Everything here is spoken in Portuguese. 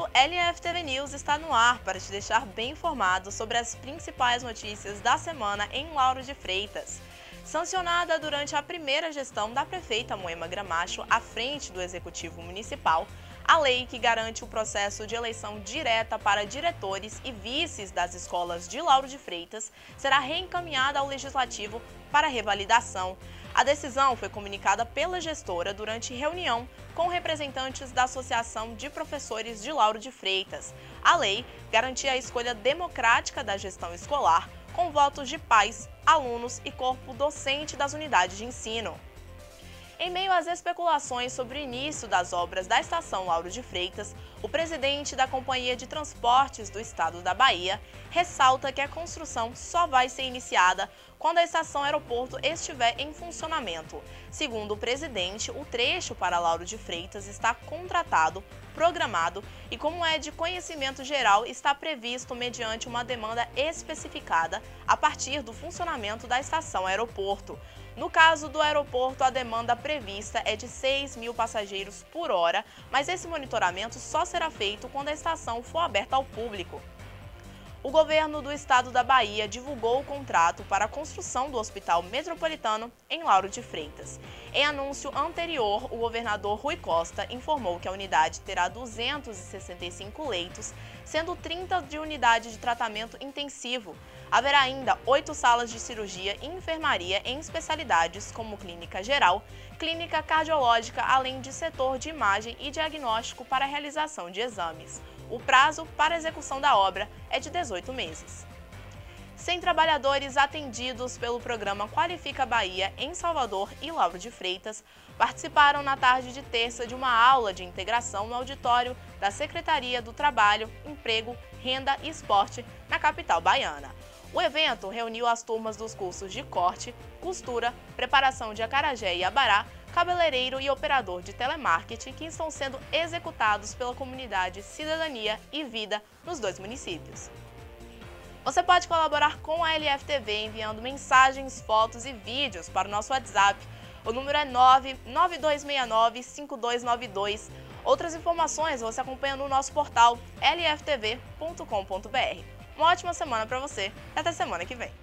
LFTV News está no ar para te deixar bem informado sobre as principais notícias da semana em Lauro de Freitas. Sancionada durante a primeira gestão da prefeita Moema Gramacho à frente do Executivo Municipal, a lei que garante o processo de eleição direta para diretores e vices das escolas de Lauro de Freitas será reencaminhada ao Legislativo para revalidação. A decisão foi comunicada pela gestora durante reunião com representantes da Associação de Professores de Lauro de Freitas. A lei garantia a escolha democrática da gestão escolar, com votos de pais, alunos e corpo docente das unidades de ensino. Em meio às especulações sobre o início das obras da estação Lauro de Freitas, o presidente da Companhia de Transportes do Estado da Bahia ressalta que a construção só vai ser iniciada quando a estação aeroporto estiver em funcionamento. Segundo o presidente, o trecho para Lauro de Freitas está contratado, programado e, como é de conhecimento geral, está previsto mediante uma demanda especificada a partir do funcionamento da estação aeroporto. No caso do aeroporto, a demanda prevista é de 6 mil passageiros por hora, mas esse monitoramento só será feito quando a estação for aberta ao público. O governo do estado da Bahia divulgou o contrato para a construção do Hospital Metropolitano em Lauro de Freitas. Em anúncio anterior, o governador Rui Costa informou que a unidade terá 265 leitos, sendo 30 de unidade de tratamento intensivo. Haverá ainda oito salas de cirurgia e enfermaria em especialidades como clínica geral, clínica cardiológica, além de setor de imagem e diagnóstico para realização de exames. O prazo para execução da obra é de 18 meses. 100 trabalhadores atendidos pelo programa Qualifica Bahia em Salvador e Lauro de Freitas participaram na tarde de terça de uma aula de integração no auditório da Secretaria do Trabalho, Emprego, Renda e Esporte na capital baiana. O evento reuniu as turmas dos cursos de corte, costura, preparação de acarajé e abará cabeleireiro e operador de telemarketing que estão sendo executados pela comunidade Cidadania e Vida nos dois municípios. Você pode colaborar com a LFTV enviando mensagens, fotos e vídeos para o nosso WhatsApp. O número é 992695292. Outras informações você acompanha no nosso portal lftv.com.br. Uma ótima semana para você e até semana que vem.